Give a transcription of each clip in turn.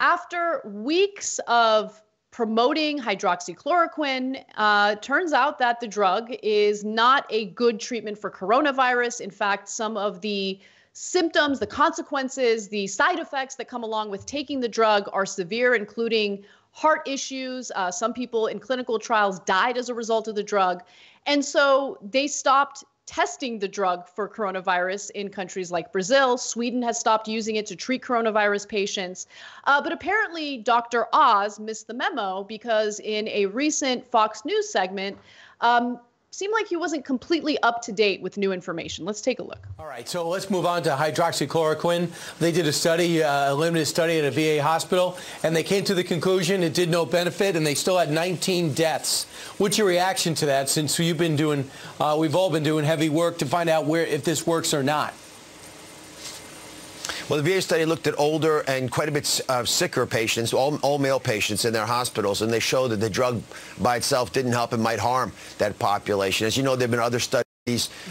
after weeks of promoting hydroxychloroquine, uh, turns out that the drug is not a good treatment for coronavirus. In fact, some of the symptoms, the consequences, the side effects that come along with taking the drug are severe, including heart issues. Uh, some people in clinical trials died as a result of the drug. And so they stopped testing the drug for coronavirus in countries like Brazil. Sweden has stopped using it to treat coronavirus patients. Uh, but apparently, Dr. Oz missed the memo because in a recent Fox News segment, um, seemed like he wasn't completely up to date with new information. Let's take a look. All right, so let's move on to hydroxychloroquine. They did a study, uh, a limited study at a VA hospital, and they came to the conclusion it did no benefit, and they still had 19 deaths. What's your reaction to that? Since you've been doing, uh, we've all been doing heavy work to find out where if this works or not. Well, the VA study looked at older and quite a bit uh, sicker patients, all, all male patients in their hospitals, and they showed that the drug by itself didn't help and might harm that population. As you know, there have been other studies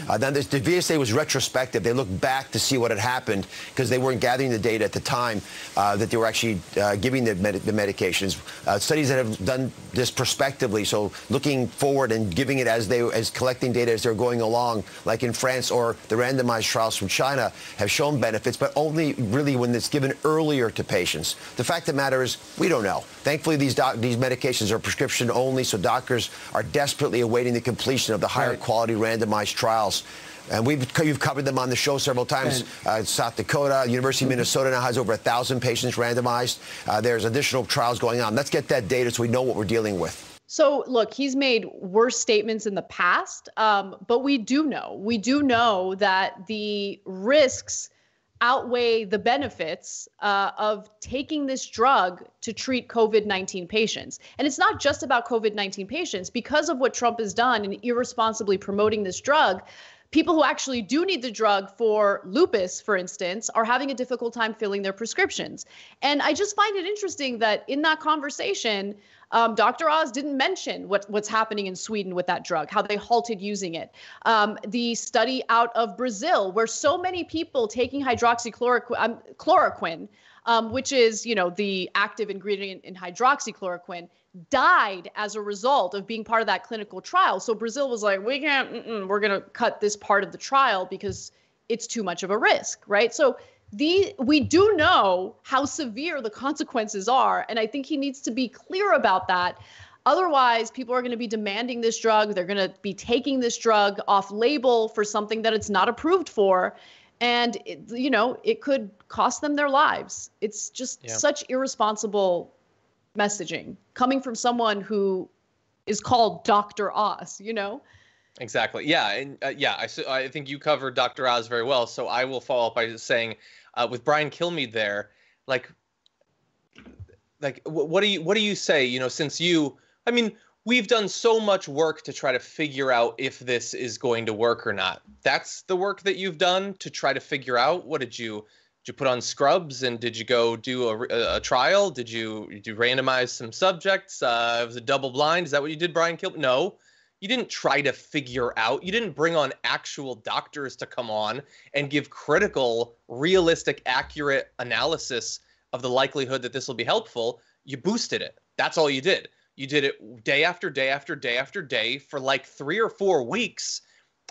uh, then the VSA was retrospective. They looked back to see what had happened because they weren't gathering the data at the time uh, that they were actually uh, giving the, med the medications. Uh, studies that have done this prospectively, so looking forward and giving it as they as collecting data as they're going along, like in France or the randomized trials from China, have shown benefits, but only really when it's given earlier to patients. The fact of the matter is, we don't know. Thankfully, these these medications are prescription only, so doctors are desperately awaiting the completion of the higher right. quality randomized trials. And we've you've covered them on the show several times. Uh, South Dakota, University of Minnesota now has over a thousand patients randomized. Uh, there's additional trials going on. Let's get that data so we know what we're dealing with. So, look, he's made worse statements in the past, um, but we do know, we do know that the risks outweigh the benefits uh, of taking this drug to treat COVID 19 patients. And it's not just about COVID 19 patients. Because of what Trump has done in irresponsibly promoting this drug, people who actually do need the drug for lupus, for instance, are having a difficult time filling their prescriptions. And I just find it interesting that in that conversation, um, Dr. Oz didn't mention what, what's happening in Sweden with that drug, how they halted using it. Um, the study out of Brazil, where so many people taking hydroxychloroquine, um, um, which is you know the active ingredient in hydroxychloroquine, died as a result of being part of that clinical trial. So Brazil was like, we can't, we're going to cut this part of the trial because it's too much of a risk, right? So the we do know how severe the consequences are and i think he needs to be clear about that. Otherwise people are going to be demanding this drug. They're going to be taking this drug off label for something that it's not approved for. And it, you know it could cost them their lives. It's just yeah. such irresponsible messaging coming from someone who is called dr oz you know Exactly. Yeah, and uh, yeah, I, I think you covered Dr. Oz very well. So I will follow up by saying uh, with Brian Kilmeade there, like, like what do you what do you say? You know, since you, I mean, we've done so much work to try to figure out if this is going to work or not. That's the work that you've done to try to figure out. What did you? Did you put on scrubs and did you go do a, a trial? Did you did you randomize some subjects? Uh, it was a double blind. Is that what you did, Brian Kilmeade? No you didn't try to figure out you didn't bring on actual doctors to come on and give critical realistic accurate analysis of the likelihood that this will be helpful. You boosted it. That's all you did. You did it day after day after day after day for like three or four weeks.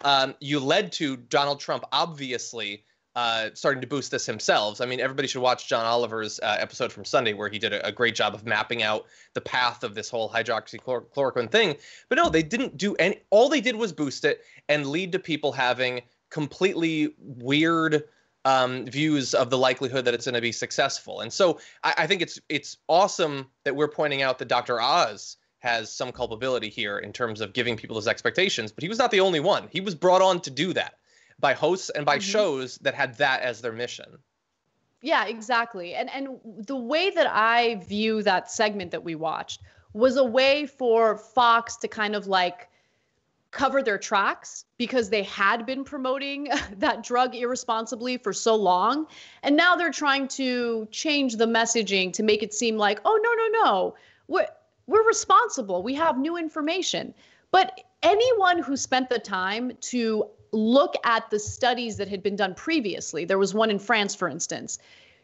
Um, you led to donald trump obviously uh, starting to boost this themselves. I mean, everybody should watch John Oliver's uh, episode from Sunday where he did a, a, great job of mapping out the path of this whole hydroxychloroquine thing. But no, they didn't do any. All they did was boost it and lead to people having completely weird um, views of the likelihood that it's going to be successful. And so I, I think it's it's awesome that we're pointing out that Dr. Oz has some culpability here in terms of giving people those expectations, but he was not the only one. He was brought on to do that by hosts and by mm-hmm. shows that had that as their mission. Yeah, exactly. And and the way that I view that segment that we watched was a way for Fox to kind of like cover their tracks because they had been promoting that drug irresponsibly for so long and now they're trying to change the messaging to make it seem like oh no no no we're we're responsible we have new information but anyone who spent the time to look at the studies that had been done previously, there was one in France, for instance,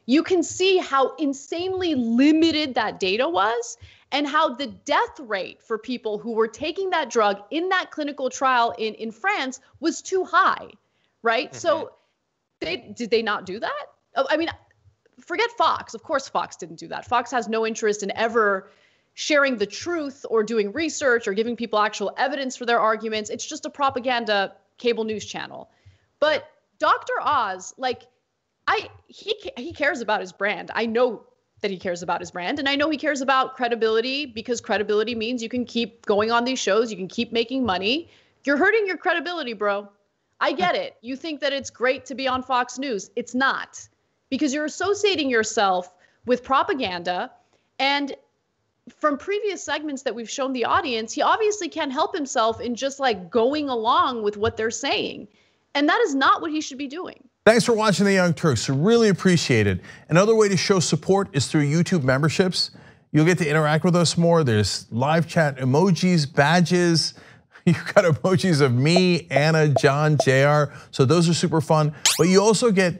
you can see how insanely limited that data was and how the death rate for people who were taking that drug in that clinical trial in, in France was too high, right? Mm-hmm. So they did they not do that? Oh, I mean, forget Fox. Of course Fox didn't do that. Fox has no interest in ever sharing the truth or doing research or giving people actual evidence for their arguments. It's just a propaganda cable news channel. But Dr. Oz, like I he he cares about his brand. I know that he cares about his brand and I know he cares about credibility because credibility means you can keep going on these shows, you can keep making money. You're hurting your credibility, bro. I get it. You think that it's great to be on Fox News. It's not. Because you're associating yourself with propaganda and from previous segments that we've shown the audience, he obviously can't help himself in just like going along with what they're saying. And that is not what he should be doing. Thanks for watching The Young Turks. Really appreciate it. Another way to show support is through YouTube memberships. You'll get to interact with us more. There's live chat emojis, badges. You've got emojis of me, Ana, John, JR. So those are super fun. But you also get